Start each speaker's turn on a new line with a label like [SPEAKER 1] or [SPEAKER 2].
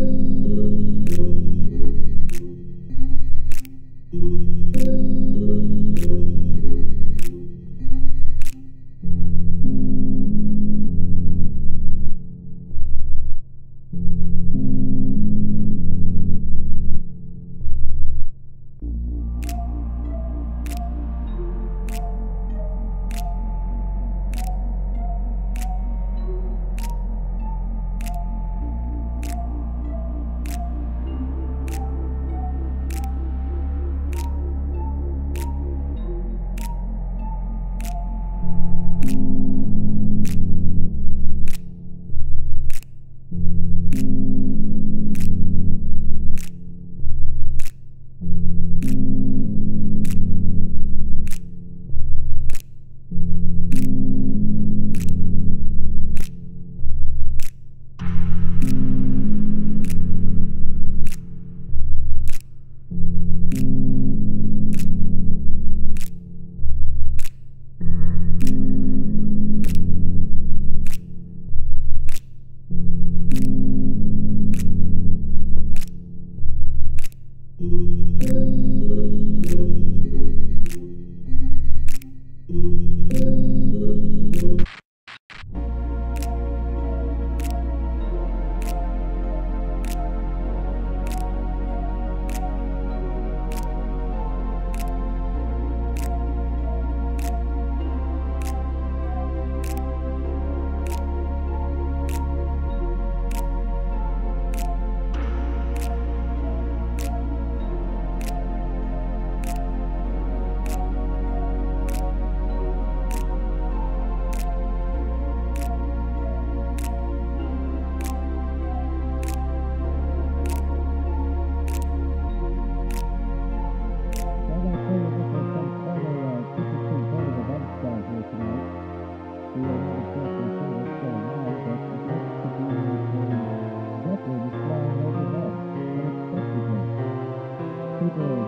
[SPEAKER 1] Thank you.
[SPEAKER 2] Thank you. Sunday. Mm-hmm.